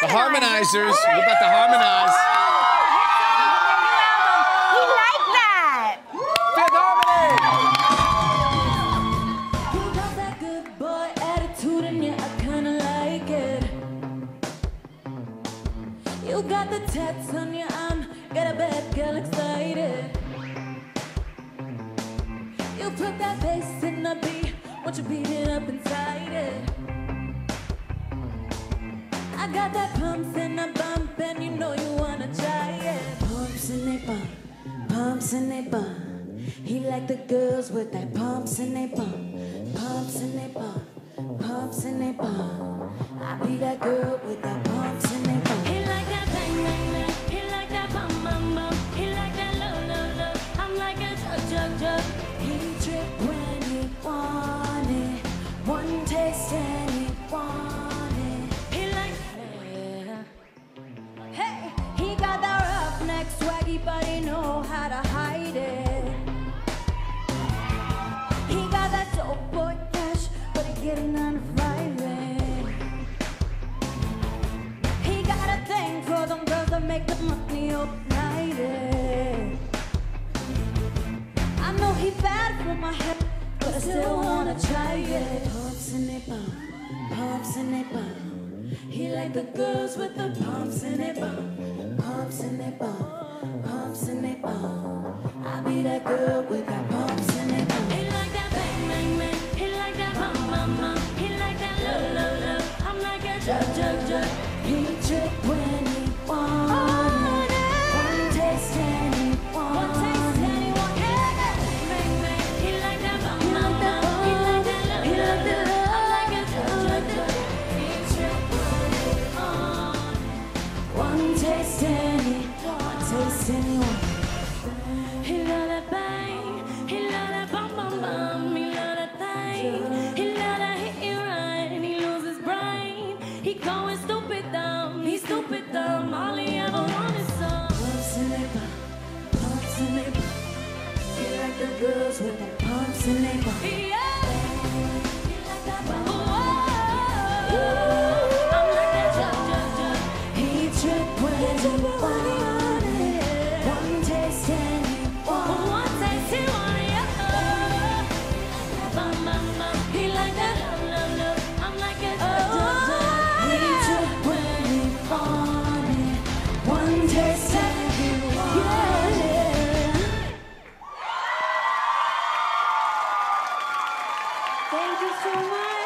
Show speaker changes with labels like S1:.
S1: The harmonizers. We're about to harmonize.
S2: He liked that.
S1: Fifth harmony.
S3: You got that good boy attitude and yeah, I kinda like it. You got the tats on your arm, got a bad girl excited. You put that bass in the beat, want you beat it up inside it. I got that pumps and a bump, and you know you wanna try it. Pumps and they bump, pumps and they bump. He like the girls with that pumps and they bump, pumps and they bump, pumps and they bump. Be that girl with that pumps stupid dumb, he's stupid dumb. All he ever wanted some. Pumps in they pump, pumps and. He like the girls with the pumps in they pump. Yeah. He like that. Whoa. I'm like that jump, jump, jump. He tripped when he Thank you so much.